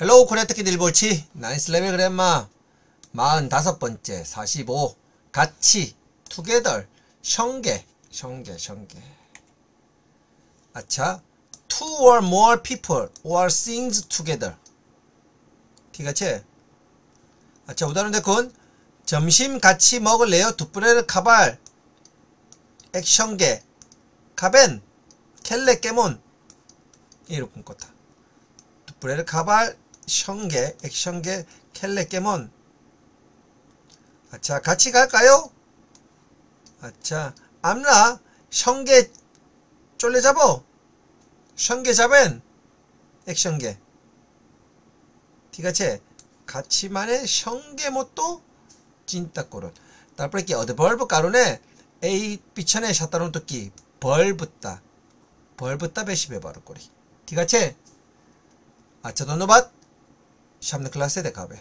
헬로우 특기 딜볼치 나이스 레벨 그랜마 45번째 45 같이 투게더 성계 성계 성계 아차 two or more people or things together. 티가체 아차 우다는데 군 점심 같이 먹을래요? 두뿌레르 카발. 액션계 카벤. 켈레 깨몬. 이렇게 거다. 두뿌레르 카발 액션계, 액션게 켈레게몬 자, 같이 갈까요? 자, 암라, 션게 쫄래 잡어. 션게 잡엔, 액션게 티가체, 같이 만에 션게 못도 찐따꼬론. 따프레기 어드 벌브 가루네 에이 비천에 샷다론 토끼 벌브따 벌브따 베시베 바로 꼬리 티가체 아차도 노밭 সামনে ক্লাসে দেখা হবে